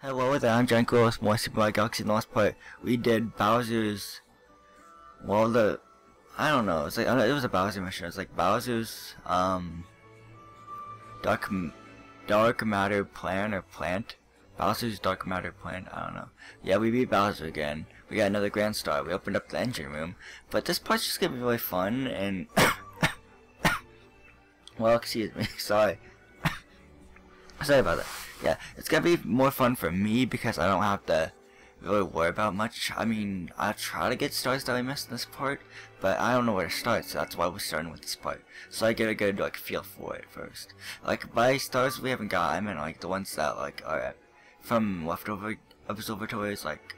Hello there, I'm Janko with more Super Mario Galaxy in the last part. We did Bowser's, well the, I don't know, it's like, it was a Bowser mission, it's like Bowser's, um, Dark, Dark Matter Plan or Plant? Bowser's Dark Matter Plant, I don't know. Yeah, we beat Bowser again. We got another Grand Star, we opened up the engine room. But this part's just gonna be really fun, and, well, excuse me, sorry. Sorry about that yeah, it's gonna be more fun for me because I don't have to really worry about much. I mean, I try to get stars that I missed in this part, but I don't know where to start, so that's why we're starting with this part. So I get a good like feel for it first. Like by stars we haven't got, I mean like the ones that like are from leftover observatories, like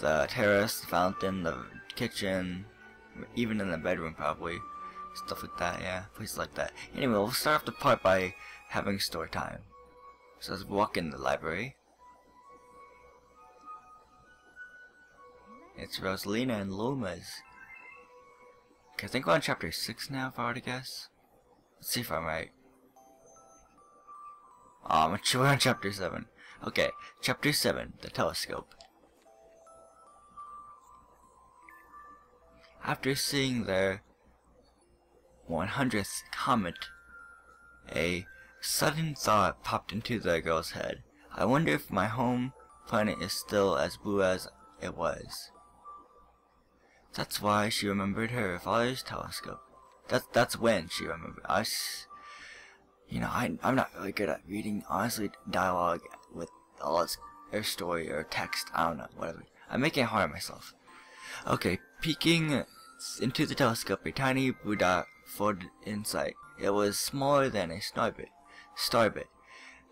the terrace, the fountain, the kitchen, even in the bedroom probably. Stuff like that, yeah, places like that. Anyway, we'll start off the part by having story time. So let's walk in the library. It's Rosalina and Luma's. Okay, I think we're on chapter 6 now, if I were to guess. Let's see if I'm right. I'm we're on chapter 7. Okay, chapter 7, the telescope. After seeing their 100th comet, a Sudden thought popped into the girl's head. I wonder if my home planet is still as blue as it was. That's why she remembered her father's telescope. That's that's when she remembered us. You know, I I'm not really good at reading honestly dialogue with all its or story or text. I don't know, whatever. I'm making it hard on myself. Okay, peeking into the telescope, a tiny blue dot floated in sight. It was smaller than a starbit. Starbit.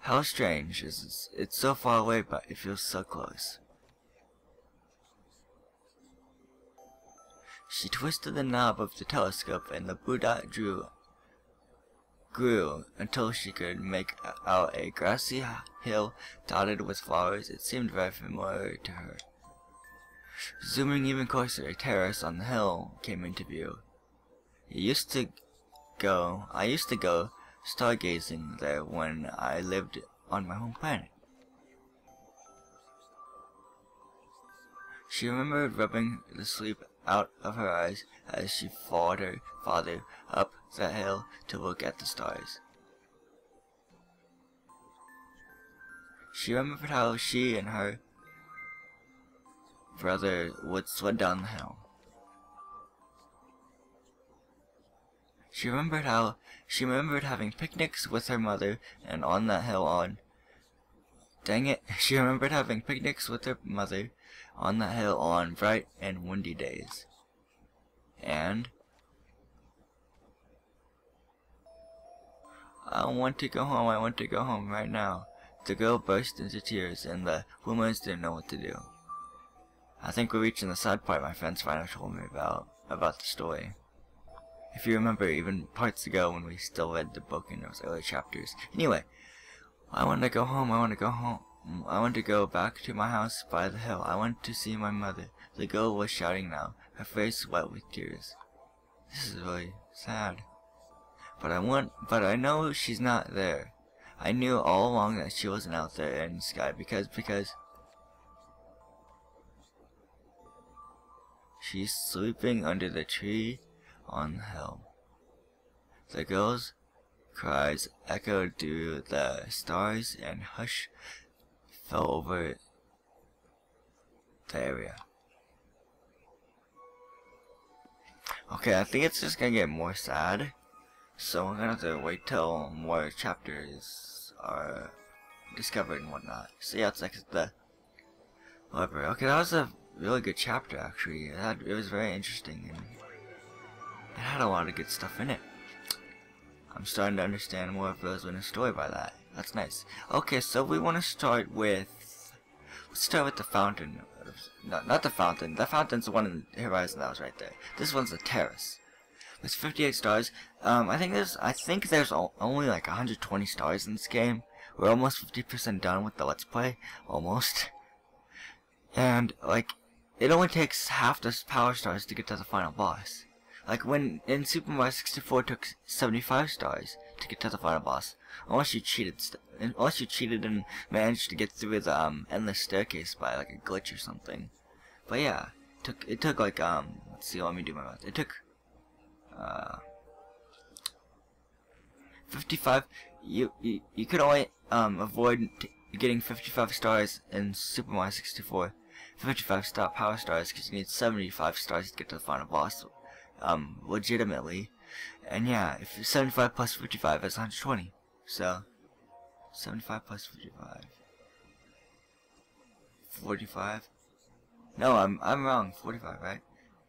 How strange is It's so far away, but it feels so close. She twisted the knob of the telescope, and the Buddha drew grew until she could make out a grassy hill dotted with flowers. It seemed very familiar to her. Zooming even closer, a terrace on the hill came into view. It used to go, I used to go stargazing there when I lived on my home planet. She remembered rubbing the sleep out of her eyes as she followed her father up the hill to look at the stars. She remembered how she and her brother would sled down the hill. She remembered how she remembered having picnics with her mother and on that hill on Dang it, she remembered having picnics with her mother on that hill on bright and windy days. And I want to go home, I want to go home right now. The girl burst into tears and the woman didn't know what to do. I think we're reaching the sad part my friends finally told me about, about the story. If you remember, even parts ago when we still read the book in those early chapters. Anyway, I want to go home, I want to go home. I want to go back to my house by the hill. I want to see my mother. The girl was shouting now, her face wet with tears. This is really sad. But I want, but I know she's not there. I knew all along that she wasn't out there in the sky because, because she's sleeping under the tree on the hill. The girl's cries echoed through the stars and hush fell over the area. Okay, I think it's just gonna get more sad. So we're gonna have to wait till more chapters are discovered and whatnot. So yeah, it's like the library. Okay, that was a really good chapter actually. It, it was very interesting and it had a lot of good stuff in it. I'm starting to understand more of Rosalina's story by that. That's nice. Okay, so we want to start with... Let's start with the fountain. No, not the fountain. The fountain's the one in the horizon that was right there. This one's the terrace. It's 58 stars. Um, I think there's I think there's only like 120 stars in this game. We're almost 50% done with the Let's Play. Almost. And, like, it only takes half the power stars to get to the final boss. Like when in Super Mario 64 took 75 stars to get to the final boss. Unless you cheated, unless you cheated and managed to get through the um, endless staircase by like a glitch or something. But yeah, it took it took like um, let's see, let me do my math. It took uh, 55. You you you could only um avoid getting 55 stars in Super Mario 64. 55 star power stars because you need 75 stars to get to the final boss um legitimately. And yeah if 75 plus 55 is 120 so 75 plus 55 45 no I'm I'm wrong. 45 right?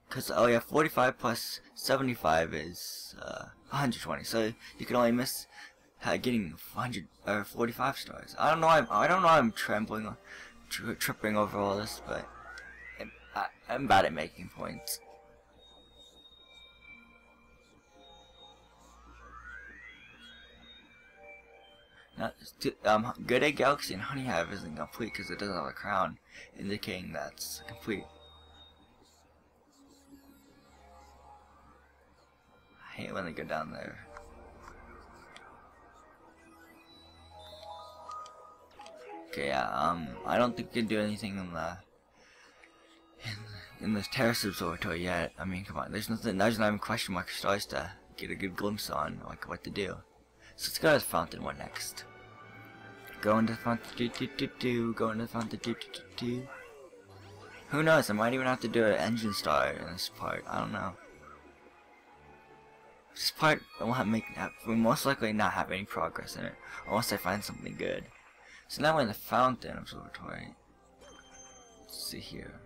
Because oh yeah 45 plus 75 is uh, 120 so you can only miss uh, getting 100 or 45 stars. I don't know I'm, I don't know I'm trembling tri tripping over all this but I, I'm bad at making points Now, um, Good Egg Galaxy and Honey Hive isn't complete because it doesn't have a crown, indicating that's complete. I hate when they go down there. Okay, yeah, um, I don't think we can do anything in the in, in this terrace observatory yet. I mean, come on, there's nothing, there's not even question mark stars to get a good glimpse on, like what to do. So let's go to the fountain one next. Go into the fountain, do do do do. Go into the fountain, do do do do. Who knows? I might even have to do an engine star in this part. I don't know. This part I won't make we most likely not have any progress in it unless I find something good. So now we're in the fountain observatory. Let's see here.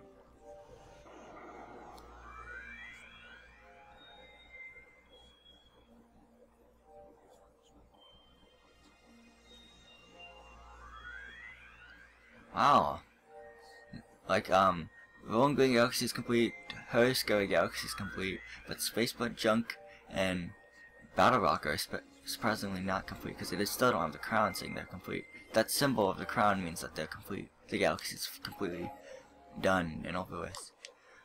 Wow. Like, um, Rolling Green Galaxy is complete, Hurry-Scurry Galaxy is complete, but Spaceblood Junk and Battle Rock are surprisingly not complete because they still don't have the crown saying they're complete. That symbol of the crown means that they're complete. The galaxy is completely done and over with.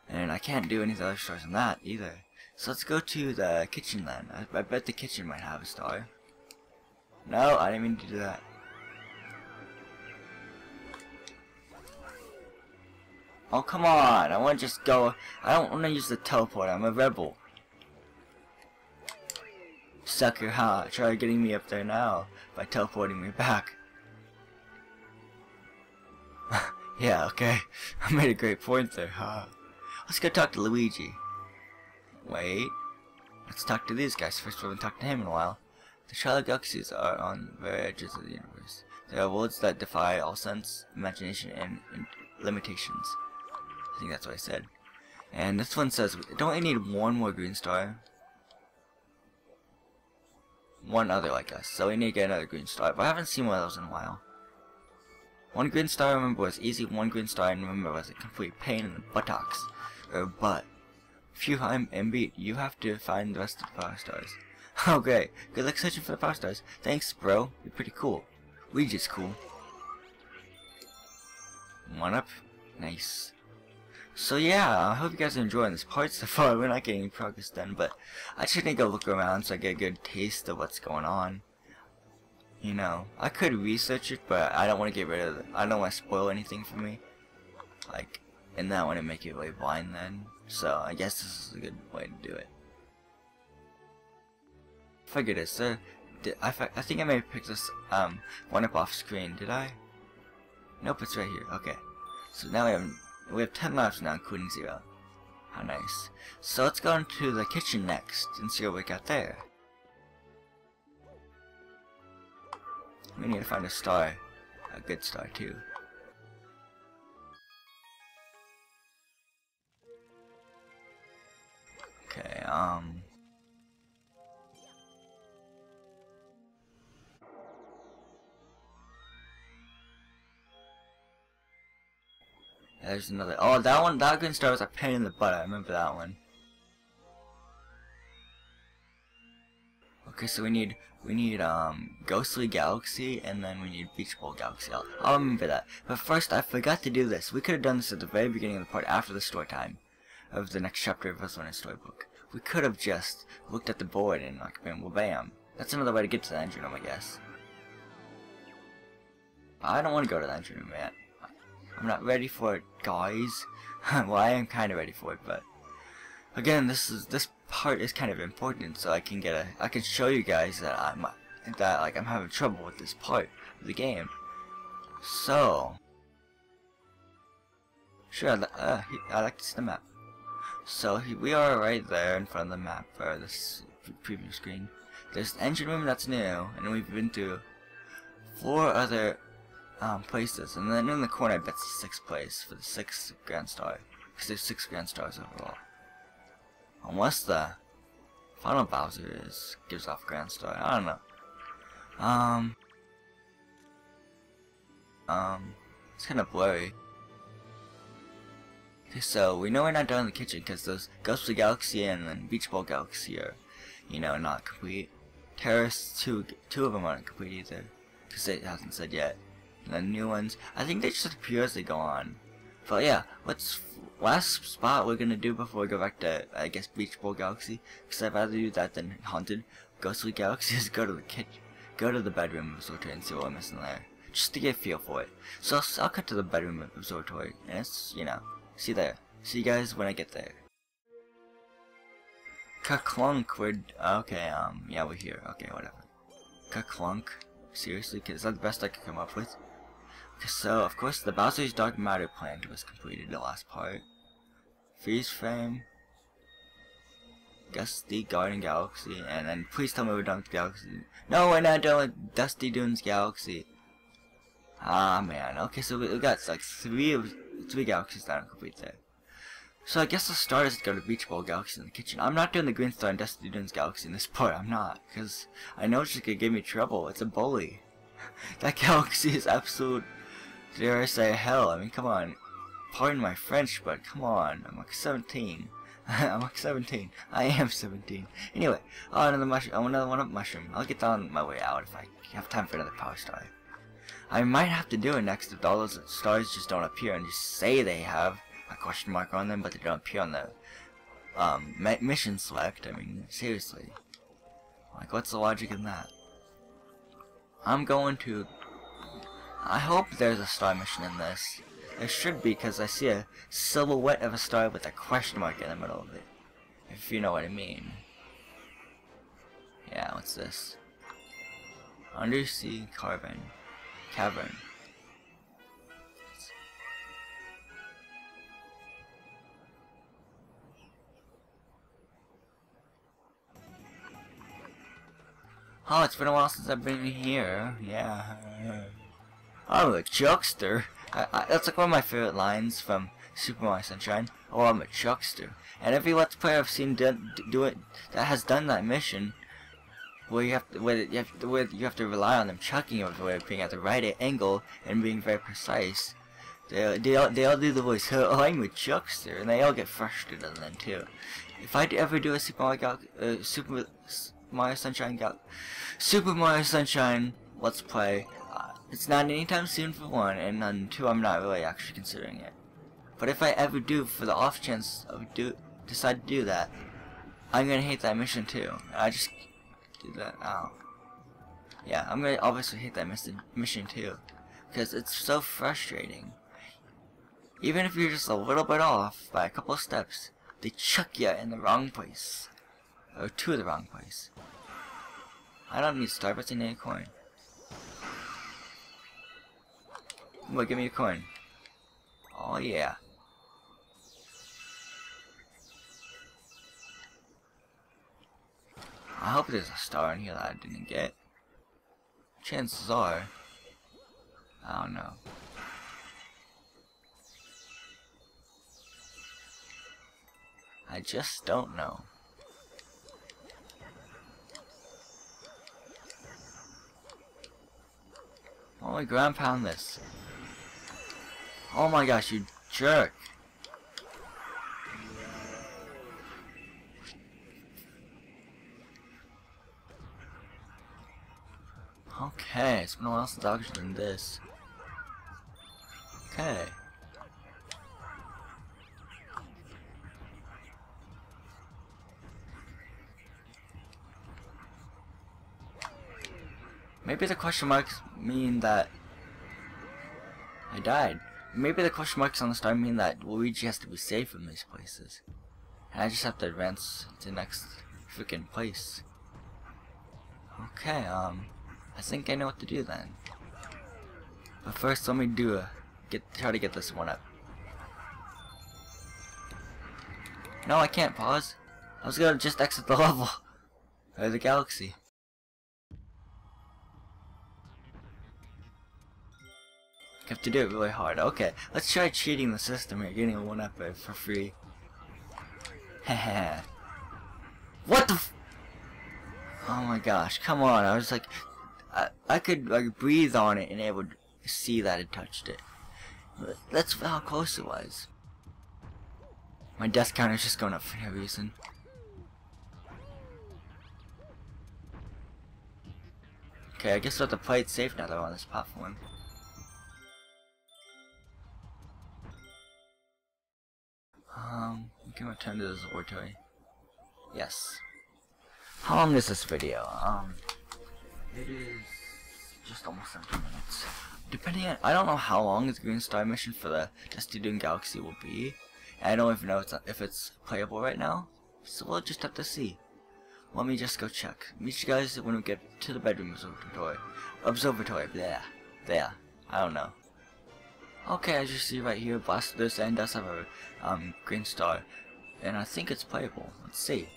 And I can't do any other stars than that either. So let's go to the kitchen then. I, I bet the kitchen might have a star. No, I didn't mean to do that. Oh, come on. I want to just go. I don't want to use the teleport. I'm a rebel. Sucker, huh? Try getting me up there now by teleporting me back. yeah, okay. I made a great point there, huh? Let's go talk to Luigi. Wait. Let's talk to these guys. First, we haven't talked to him in a while. The Charlotte Galaxies are on the very edges of the universe. They are worlds that defy all sense, imagination, and, and limitations. I think that's what I said. And this one says, don't we need one more green star? One other like us. So we need to get another green star. But I haven't seen one of those in a while. One green star, I remember, was easy. One green star, I remember, was a complete pain in the buttocks. Or butt. Phew, I'm MB. You have to find the rest of the power stars. Oh, okay, good luck searching for the power stars. Thanks, bro. You're pretty cool. We just cool. One up. Nice. So yeah, I hope you guys are enjoying this part so far. We're not getting progress done, but I just need to look around so I get a good taste of what's going on. You know, I could research it, but I don't want to get rid of it. I don't want to spoil anything for me. Like, and want to make it really blind then. So I guess this is a good way to do it. Figure this. Uh, I, I think I may have picked this um one up off screen. Did I? Nope, it's right here. Okay. So now we have we have 10 lives now, including zero. How nice. So let's go into the kitchen next and see what we got there. We need to find a star. A good star, too. Okay, um... There's another. Oh, that one, that green star was a pain in the butt. I remember that one. Okay, so we need we need um Ghostly Galaxy and then we need Beach Bowl Galaxy. I'll, I'll remember that. But first, I forgot to do this. We could have done this at the very beginning of the part after the story time of the next chapter of Vesper's storybook. We could have just looked at the board and like bam, well, bam. That's another way to get to the engine room, I guess. I don't want to go to the engine room yet. I'm not ready for it, guys. well, I am kind of ready for it, but again, this is this part is kind of important, so I can get a I can show you guys that I'm that like I'm having trouble with this part of the game. So, sure, uh, I like to see the map. So we are right there in front of the map for this preview screen. There's the engine room that's new, and we've been to four other um, places, and then in the corner, I bet the sixth place for the sixth Grand Star, because there's six Grand Stars overall. Unless the final Bowser is gives off Grand Star, I don't know. Um, um, it's kind of blurry. Okay, so we know we're not done in the kitchen because those Ghostly Galaxy and then Beach Bowl Galaxy are, you know, not complete. Terrace, two, two of them aren't complete either, because it hasn't said yet. The new ones, I think they just appear as they go on. But yeah, what's last spot we're gonna do before we go back to, I guess, Beach Bowl Galaxy, because I'd rather do that than Haunted Ghostly Galaxy, is go to the kitchen, go to the bedroom observatory and see what I'm missing there. Just to get a feel for it. So I'll, I'll cut to the bedroom observatory, and it's, you know, see there. See you guys when I get there. Ka-clunk, we're, okay, um, yeah, we're here, okay, whatever. Ka-clunk, seriously, is that the best I could come up with? So, of course, the Bowser's Dark Matter plant was completed, the last part. Freeze Frame, Gusty Garden Galaxy, and then please tell me we're done with Galaxy. No, we're not done with Dusty Dunes Galaxy. Ah, man. Okay, so we got like three of three galaxies that are complete there. So I guess the start is to go to Beach Bowl Galaxy in the kitchen. I'm not doing the Green Star and Dusty Dunes Galaxy in this part. I'm not, because I know it's just gonna give me trouble. It's a bully. that galaxy is absolute, dare I say, hell. I mean, come on. Pardon my French, but come on. I'm like 17. I'm like 17. I am 17. Anyway, oh, another mushroom. Oh, another one up mushroom. I'll get down my way out if I have time for another power star. I might have to do it next if all those stars just don't appear and just say they have a question mark on them, but they don't appear on the um, mission select. I mean, seriously. Like, what's the logic in that? I'm going to... I hope there's a star mission in this. There should be, because I see a silhouette of a star with a question mark in the middle of it. If you know what I mean. Yeah, what's this? Undersea carbon. Cavern. Oh, it's been a while since I've been here. Yeah. I'm a chuckster. I, I, that's like one of my favorite lines from Super Mario Sunshine. Oh, I'm a chuckster. And every Let's Player I've seen do, do it that has done that mission, where you have to, where you have to, where you have to rely on them chucking it, where being at the right angle and being very precise. They they all, they all do the voice. Oh, I'm a chuckster, and they all get frustrated then too. If I ever do a Super Mario, uh, Super Mario Sunshine Gal Super Mario Sunshine Let's Play. It's not anytime soon for one, and then two, I'm not really actually considering it. But if I ever do, for the off chance of do decide to do that, I'm gonna hate that mission too. I just do that now. Yeah, I'm gonna obviously hate that mission too, because it's so frustrating. Even if you're just a little bit off by a couple steps, they chuck you in the wrong place. Or to the wrong place. I don't need Starbucks, need a coin. What, give me a coin. Oh yeah. I hope there's a star in here that I didn't get. Chances are. I don't know. I just don't know. My ground pound this. Oh my gosh, you jerk. Okay, it's been a while since I've done this. Okay. Maybe the question marks mean that I died. Maybe the question marks on the star mean that Luigi has to be safe in these places. And I just have to advance to the next freaking place. Okay, um, I think I know what to do then. But first, let me do a get try to get this one up. No, I can't pause. I was gonna just exit the level or the galaxy. You have to do it really hard. Okay, let's try cheating the system here, getting a one up for free. Heh What the Oh my gosh, come on. I was like, I, I could like breathe on it and it would see that it touched it. That's how close it was. My death counter is just going up for no reason. Okay, I guess I have to play it safe now that I'm on this platform. Um, can return to the laboratory. Yes. How long is this video? Um, it is just almost 17 minutes. Depending on, I don't know how long the Green Star mission for the Dusty Dune Galaxy will be. And I don't even know if it's playable right now. So we'll just have to see. Let me just go check. Meet you guys when we get to the bedroom observatory. Observatory, there. There. I don't know. Okay, as you see right here, Blastoise and does have a um, green star. And I think it's playable. Let's see.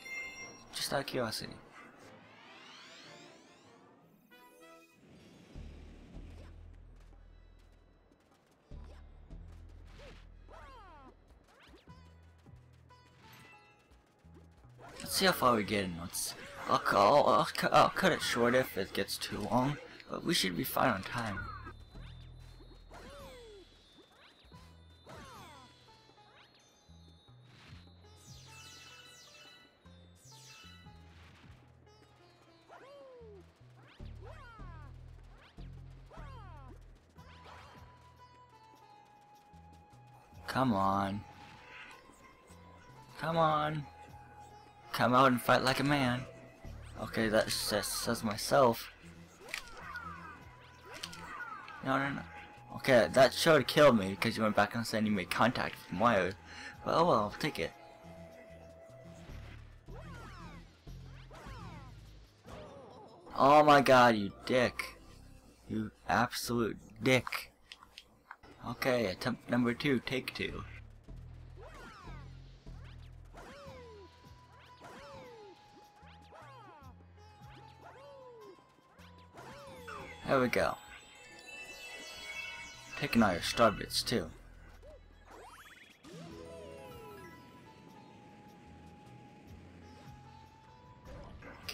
Just out of curiosity. Let's see how far we get in. Let's. I'll, I'll, I'll, I'll cut it short if it gets too long, but we should be fine on time. Come on. Come on. Come out and fight like a man. Okay, that says, myself. No, no, no. Okay, that should kill me because you went back and said you made contact with Wire. But oh well, I'll take it. Oh my god, you dick. You absolute dick. Okay, attempt number two, take two. There we go. Taking all your star bits too.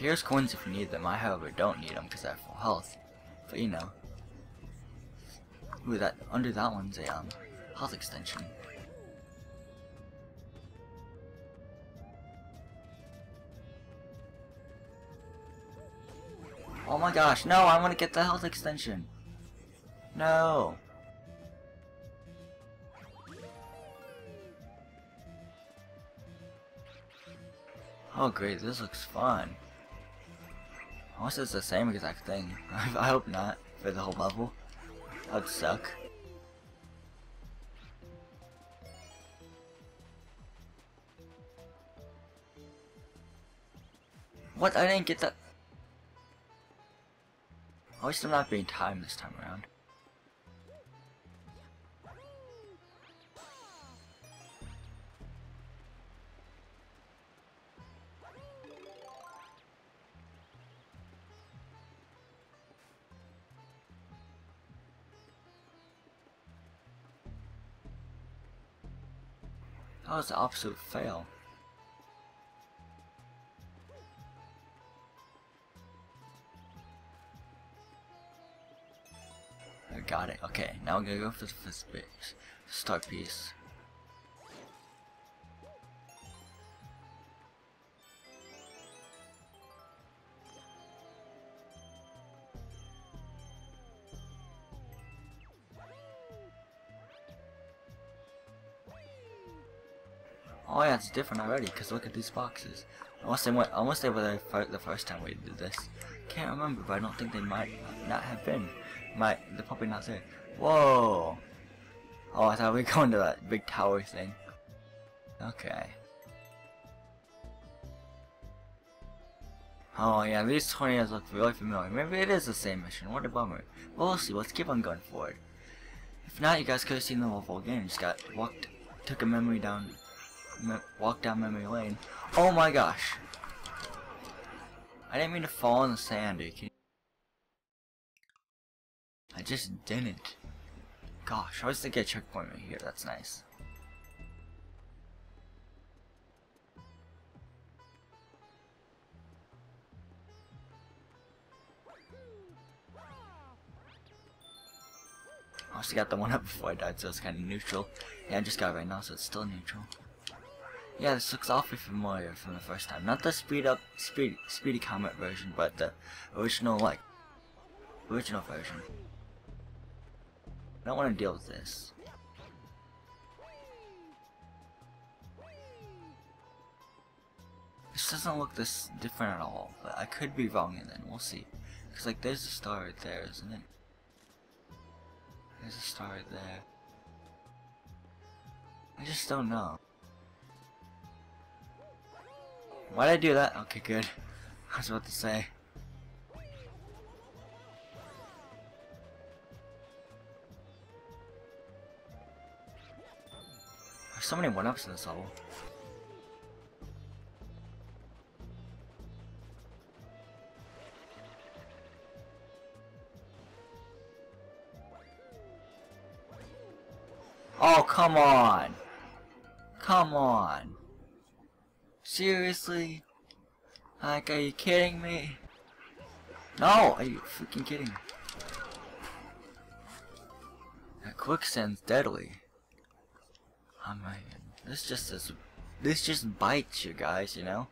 Here's coins if you need them. I however don't need them because I have full health. But you know. Ooh, that under that one's a um, health extension. Oh my gosh, no, I want to get the health extension. No. Oh great, this looks fun. Unless it's the same exact thing. I hope not, for the whole level. That'd suck. What? I didn't get that. At least I'm not being timed this time around. Was an absolute fail. I got it. Okay, now I'm gonna go for the first bit. Start piece. Different already, because look at these boxes. Unless they went, unless they were there the first time we did this. Can't remember, but I don't think they might not have been. Might, they're probably not there. Whoa! Oh, I thought we were going to that big tower thing. Okay. Oh yeah, these tornadoes look really familiar. Maybe it is the same mission. What a bummer. Well, we'll see. Let's keep on going forward. If not, you guys could have seen the level again. Just got walked, took a memory down, me walked down memory lane. Oh my gosh! I didn't mean to fall in the sand, dude. I just didn't. Gosh, I was to get a checkpoint right here. That's nice. I also got the one up before I died, so it's kind of neutral. Yeah, I just got it right now, so it's still neutral. Yeah, this looks awfully familiar from the first time. Not the speed up, speed, speedy comet version, but the original, like, original version. I don't want to deal with this. This doesn't look this different at all, but I could be wrong and then we'll see. Because like there's a star right there, isn't it? There's a star right there. I just don't know. Why'd I do that? Okay, good. I was about to say. There's so many one-ups in this level. Oh, come on! Come on! Seriously? Like, are you kidding me? No! Are you freaking kidding? That quicksand's deadly. Oh man, this just is, this just bites you guys, you know?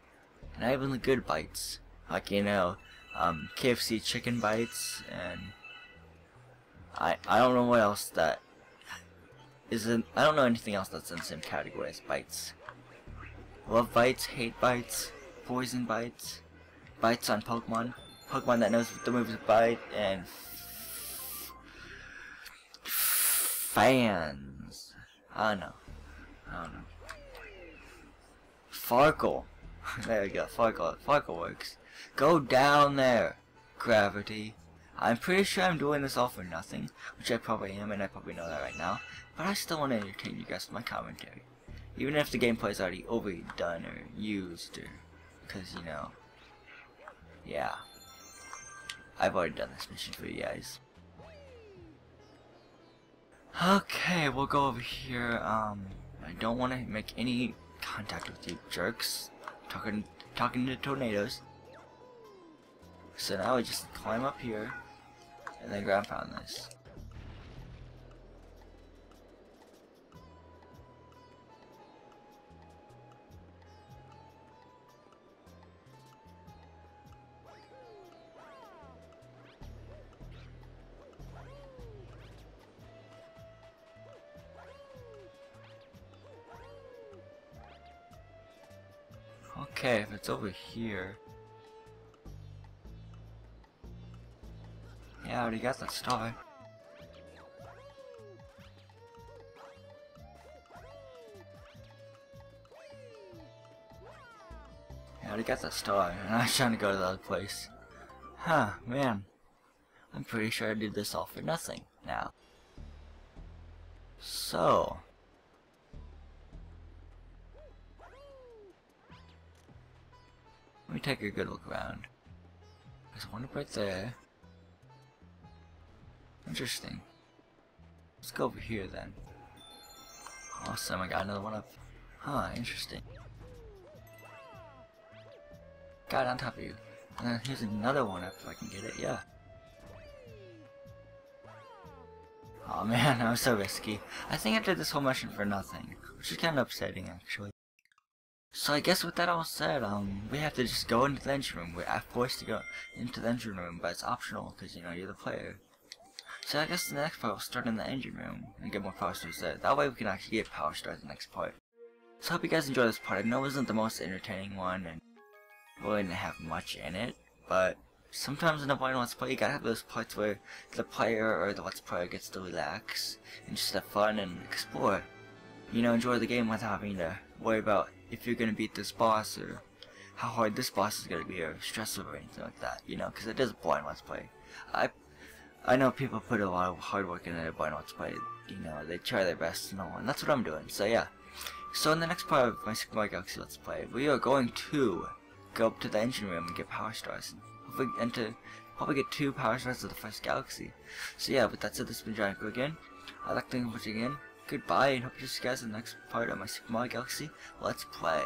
And not even the good bites. Like, you know, um, KFC chicken bites, and I, I don't know what else that isn't, I don't know anything else that's in the same category as bites. Love bites, hate bites, poison bites, bites on Pokemon, Pokemon that knows the moves bite, and fans. I don't know. I don't know. Farkle. there we go, Farkle. Farkle works. Go down there, Gravity. I'm pretty sure I'm doing this all for nothing, which I probably am, and I probably know that right now. But I still want to entertain you guys with my commentary. Even if the gameplay is already overdone or used, or... Because, you know... Yeah. I've already done this mission for you guys. Okay, we'll go over here, um... I don't want to make any contact with you jerks. Talking, talking to tornadoes. So now we just climb up here and then grab pound this. Okay, if it's over here. Yeah, I already got that star. Yeah, I already got that star, and I was trying to go to the other place. Huh, man. I'm pretty sure I did this all for nothing now. So, me take a good look around. There's one up right there. Interesting. Let's go over here then. Awesome, I got another one up. Huh, interesting. Got on top of you. And then here's another one up if I can get it, yeah. Oh man, that was so risky. I think I did this whole mission for nothing, which is kind of upsetting actually. So I guess with that all said, um, we have to just go into the engine room. We're forced to go into the engine room, but it's optional because you know you're the player. So I guess the next part will start in the engine room and get more power stars there. That way we can actually get power stars the next part. So I hope you guys enjoy this part. I know it wasn't the most entertaining one and really didn't have much in it, but sometimes in a blind let's play you gotta have those parts where the player or the let's player gets to relax and just have fun and explore. You know, enjoy the game without having to worry about if you're gonna beat this boss or how hard this boss is gonna be or stressful or anything like that. You know, because it is a blind let's play. I I know people put a lot of hard work into their blind let's play. You know, they try their best and all, and that's what I'm doing. So yeah. So in the next part of my Super Mario Galaxy Let's Play, we are going to go up to the engine room and get power stars. and Hopefully, to probably get two power stars of the first galaxy. So yeah, with that said, this has been Giant again. I'd like to thank you watching again. Goodbye, and hope to see you guys in the next part of my Super Mario Galaxy Let's Play.